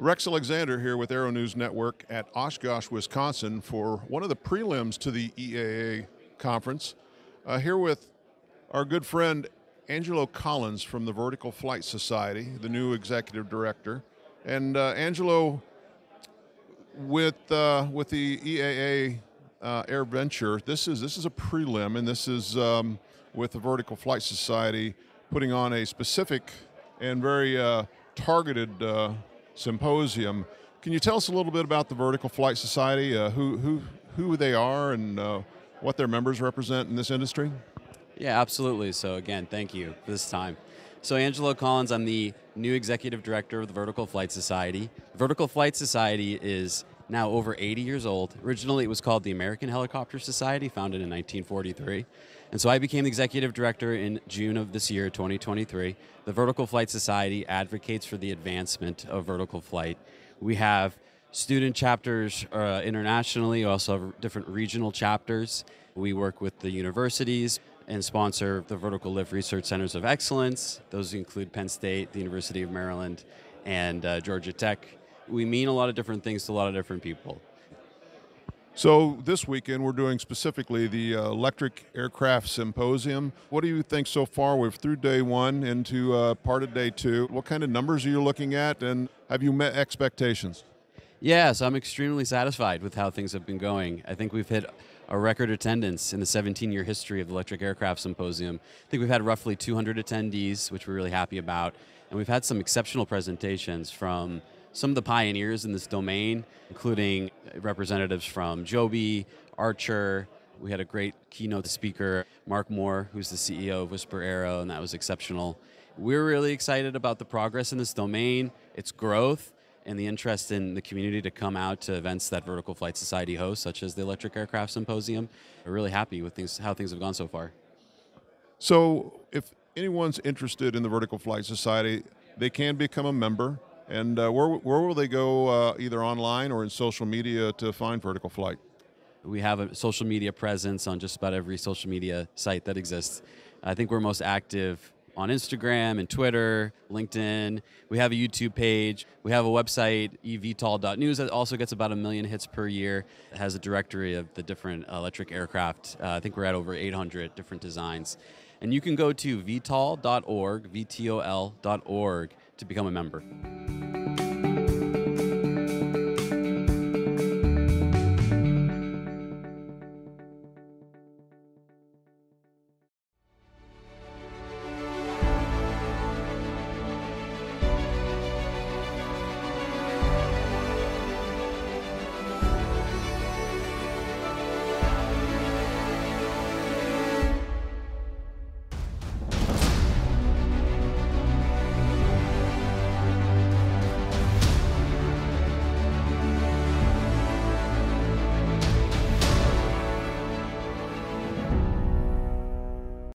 Rex Alexander here with Aero News Network at Oshkosh, Wisconsin for one of the prelims to the EAA conference. Uh, here with our good friend Angelo Collins from the Vertical Flight Society, the new executive director. And uh, Angelo, with uh, with the EAA uh, AirVenture, this is this is a prelim, and this is um, with the Vertical Flight Society putting on a specific and very uh, targeted uh, symposium. Can you tell us a little bit about the Vertical Flight Society, uh, who who who they are, and uh, what their members represent in this industry? Yeah, absolutely. So again, thank you this time. So Angelo Collins, I'm the new executive director of the Vertical Flight Society. Vertical Flight Society is now over 80 years old. Originally, it was called the American Helicopter Society, founded in 1943. And so I became the executive director in June of this year, 2023. The Vertical Flight Society advocates for the advancement of vertical flight. We have student chapters uh, internationally, we also have different regional chapters. We work with the universities and sponsor the Vertical Lift Research Centers of Excellence. Those include Penn State, the University of Maryland, and uh, Georgia Tech. We mean a lot of different things to a lot of different people. So this weekend we're doing specifically the uh, Electric Aircraft Symposium. What do you think so far? We're through day one into uh, part of day two. What kind of numbers are you looking at, and have you met expectations? Yeah, so I'm extremely satisfied with how things have been going. I think we've hit a record attendance in the 17 year history of the Electric Aircraft Symposium. I think we've had roughly 200 attendees, which we're really happy about. And we've had some exceptional presentations from some of the pioneers in this domain, including representatives from Joby, Archer. We had a great keynote speaker, Mark Moore, who's the CEO of Whisper Aero, and that was exceptional. We're really excited about the progress in this domain, its growth, and the interest in the community to come out to events that Vertical Flight Society hosts, such as the Electric Aircraft Symposium. We're really happy with things, how things have gone so far. So, if anyone's interested in the Vertical Flight Society, they can become a member. And uh, where, where will they go, uh, either online or in social media, to find Vertical Flight? We have a social media presence on just about every social media site that exists. I think we're most active on Instagram and Twitter, LinkedIn. We have a YouTube page. We have a website, evtol.news, that also gets about a million hits per year. It has a directory of the different electric aircraft. Uh, I think we're at over 800 different designs. And you can go to vtol.org, vtol.org, to become a member.